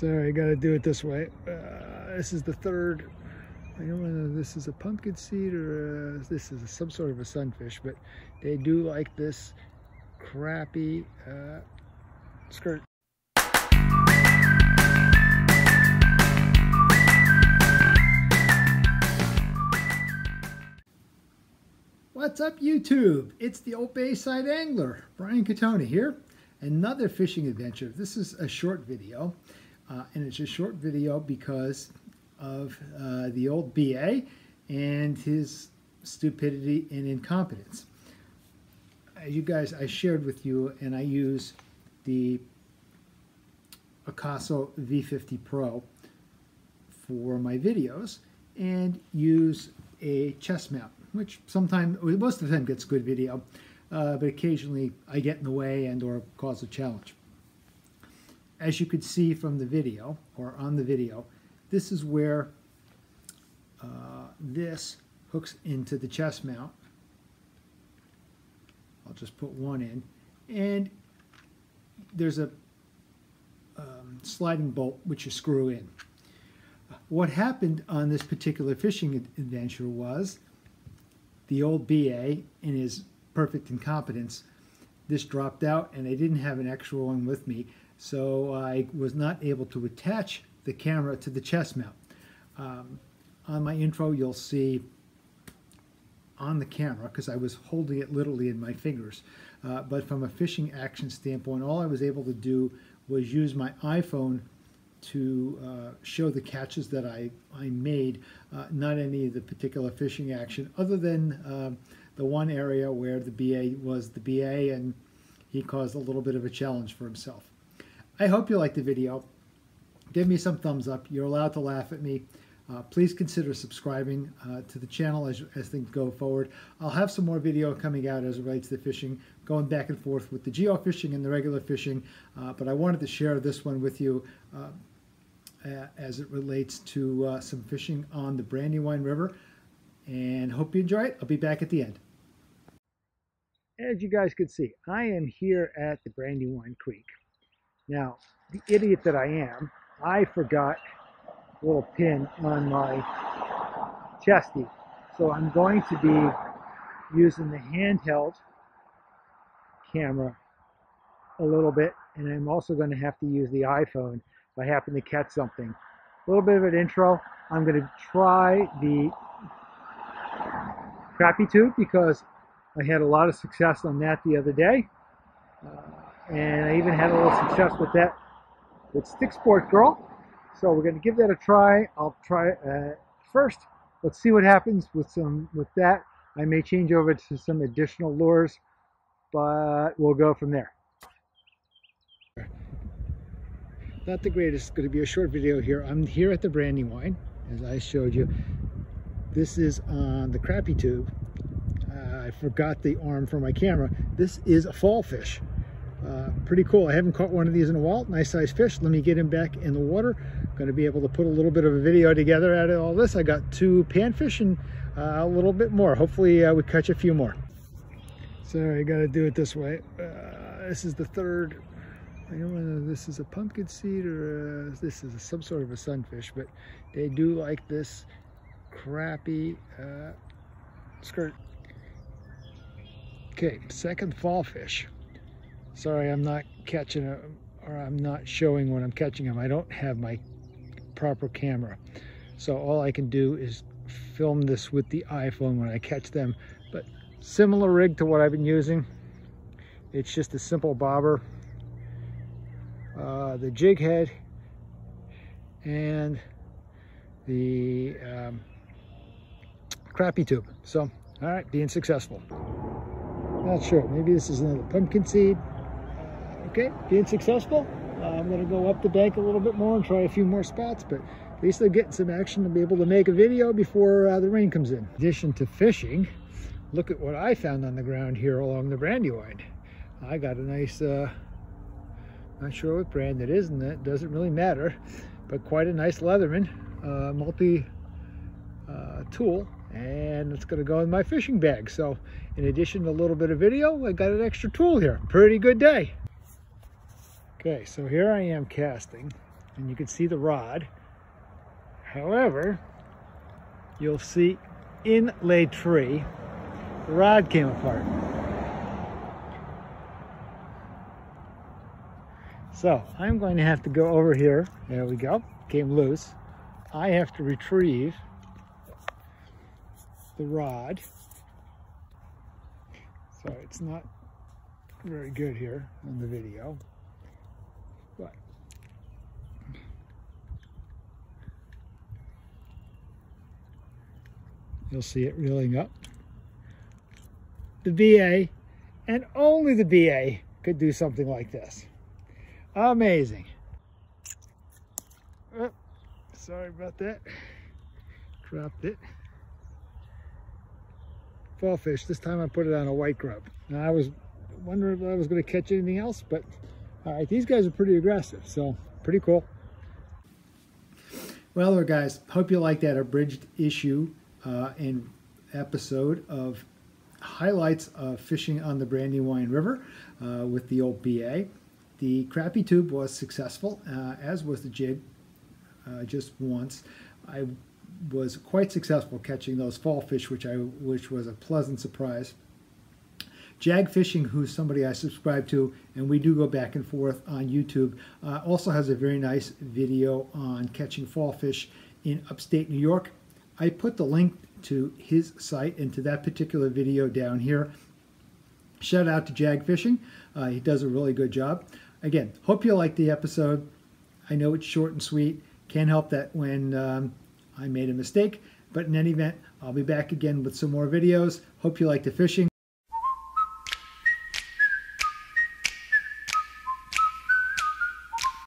Sorry, I gotta do it this way. Uh, this is the third. I don't know if this is a pumpkin seed or a, this is a, some sort of a sunfish, but they do like this crappie uh, skirt. What's up YouTube? It's the old Bayside Angler, Brian Katona here. Another fishing adventure. This is a short video, uh, and it's a short video because of uh, the old BA and his stupidity and incompetence. You guys, I shared with you, and I use the Akaso V50 Pro for my videos and use a chest mount which sometimes, most of the time gets good video, uh, but occasionally I get in the way and or cause a challenge. As you could see from the video, or on the video, this is where uh, this hooks into the chest mount. I'll just put one in. And there's a um, sliding bolt which you screw in. What happened on this particular fishing adventure was the old BA in his perfect incompetence, this dropped out and I didn't have an extra one with me, so I was not able to attach the camera to the chest mount. Um, on my intro, you'll see on the camera, because I was holding it literally in my fingers, uh, but from a fishing action standpoint, all I was able to do was use my iPhone to uh, show the catches that I, I made, uh, not any of the particular fishing action, other than uh, the one area where the BA was the BA and he caused a little bit of a challenge for himself. I hope you liked the video. Give me some thumbs up. You're allowed to laugh at me. Uh, please consider subscribing uh, to the channel as, as things go forward. I'll have some more video coming out as it relates to fishing, going back and forth with the geofishing and the regular fishing, uh, but I wanted to share this one with you uh, as it relates to uh, some fishing on the Brandywine River. And hope you enjoy it. I'll be back at the end. As you guys can see, I am here at the Brandywine Creek. Now, the idiot that I am, I forgot a little pin on my chesty. So I'm going to be using the handheld camera a little bit, and I'm also going to have to use the iPhone if I happen to catch something. A little bit of an intro. I'm going to try the crappie tube because I had a lot of success on that the other day. Uh, and I even had a little success with that with Stick Sport Girl. So we're going to give that a try. I'll try uh, first. Let's see what happens with some with that. I may change over to some additional lures, but we'll go from there not the greatest. It's going to be a short video here. I'm here at the Brandywine, as I showed you. This is on the crappie tube. Uh, I forgot the arm for my camera. This is a fall fish. Uh, pretty cool. I haven't caught one of these in a while. Nice size fish. Let me get him back in the water. Going to be able to put a little bit of a video together out of all this. I got two panfish and uh, a little bit more. Hopefully uh, we catch a few more. Sorry, I got to do it this way. Uh, this is the third I don't know if this is a pumpkin seed or a, this is a, some sort of a sunfish, but they do like this crappie uh, skirt. Okay, second fall fish. Sorry, I'm not catching a, or I'm not showing when I'm catching them. I don't have my proper camera. So all I can do is film this with the iPhone when I catch them. But similar rig to what I've been using. It's just a simple bobber uh, the jig head and the um, tube. So, all right, being successful. Not sure, maybe this is another pumpkin seed. Okay, being successful. Uh, I'm gonna go up the bank a little bit more and try a few more spots, but at least I'm getting some action to be able to make a video before uh, the rain comes in. In addition to fishing, look at what I found on the ground here along the Brandywine. I got a nice uh, not sure what brand it is, and that doesn't really matter, but quite a nice Leatherman uh, multi uh, tool, and it's gonna go in my fishing bag. So in addition to a little bit of video, I got an extra tool here. Pretty good day. Okay, so here I am casting, and you can see the rod. However, you'll see inlaid tree, the rod came apart. So I'm going to have to go over here. There we go, came loose. I have to retrieve the rod. So it's not very good here on the video, you'll see it reeling up. The BA, and only the BA, could do something like this. Amazing. Oh, sorry about that. Dropped it. Fall fish. This time I put it on a white grub. I was wondering if I was going to catch anything else, but all right, these guys are pretty aggressive, so pretty cool. Well, there, guys, hope you like that abridged issue uh, and episode of highlights of fishing on the Brandywine River uh, with the old BA. The crappie tube was successful, uh, as was the jig, uh, just once. I was quite successful catching those fall fish, which I which was a pleasant surprise. Jag Fishing, who's somebody I subscribe to, and we do go back and forth on YouTube, uh, also has a very nice video on catching fall fish in upstate New York. I put the link to his site and to that particular video down here. Shout out to Jag Fishing. Uh, he does a really good job. Again, hope you like the episode. I know it's short and sweet. Can't help that when um, I made a mistake. But in any event, I'll be back again with some more videos. Hope you like the fishing.